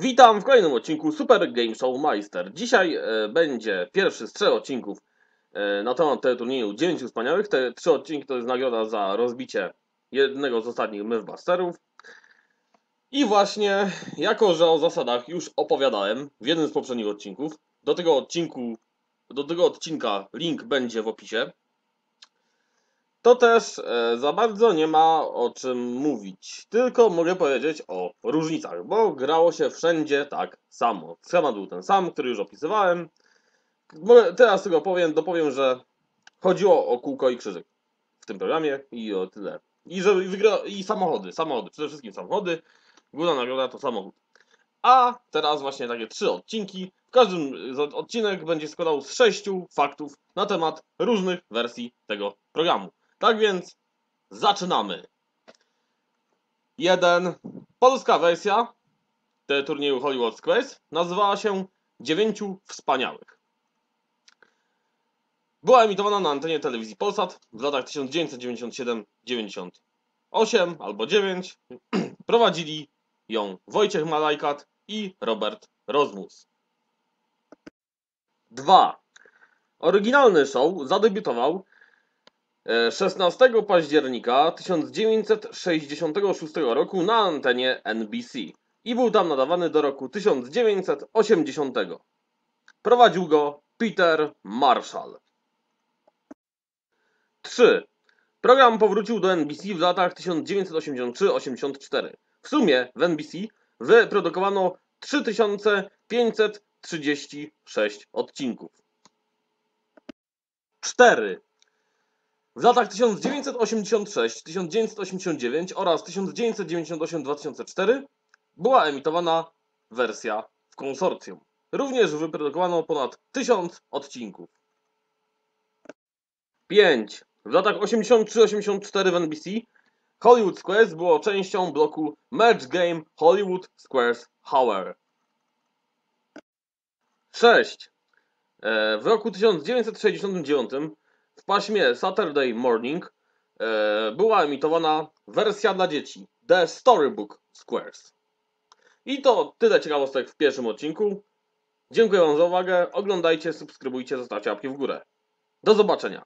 Witam w kolejnym odcinku Super Game Show Meister. Dzisiaj e, będzie pierwszy z trzech odcinków e, na temat tego turnieju dziewięciu wspaniałych. Te trzy odcinki to jest nagroda za rozbicie jednego z ostatnich Mythbusterów. I właśnie, jako że o zasadach już opowiadałem w jednym z poprzednich odcinków, do tego odcinku, do tego odcinka link będzie w opisie, to też e, za bardzo nie ma o czym mówić. Tylko mogę powiedzieć o różnicach, bo grało się wszędzie tak samo. Schemat był ten sam, który już opisywałem. Teraz tylko powiem, dopowiem, że chodziło o kółko i krzyżyk w tym programie i o tyle. I że wygra i samochody, samochody, przede wszystkim samochody. Główna nagroda to samochód. A teraz właśnie takie trzy odcinki. W każdym odcinek będzie składał z sześciu faktów na temat różnych wersji tego programu. Tak więc zaczynamy. Jeden. Polska wersja te turnieju Hollywood Quest nazywała się Dziewięciu Wspaniałych. Była emitowana na antenie telewizji Polsat w latach 1997-98 albo 9. Prowadzili ją Wojciech Malajkat i Robert Rozmus. 2. Oryginalny show zadebiutował 16 października 1966 roku na antenie NBC i był tam nadawany do roku 1980. Prowadził go Peter Marshall. 3. Program powrócił do NBC w latach 1983-84. W sumie w NBC wyprodukowano 3536 odcinków. 4. W latach 1986, 1989 oraz 1998-2004 była emitowana wersja w konsorcjum. Również wyprodukowano ponad 1000 odcinków. 5. W latach 83-84 w NBC Hollywood Squares było częścią bloku Merge Game Hollywood Squares Hour. 6. E, W roku 1969 w paśmie Saturday Morning e, była emitowana wersja dla dzieci The Storybook Squares. I to tyle ciekawostek w pierwszym odcinku. Dziękuję Wam za uwagę. Oglądajcie, subskrybujcie, zostawcie łapki w górę. Do zobaczenia.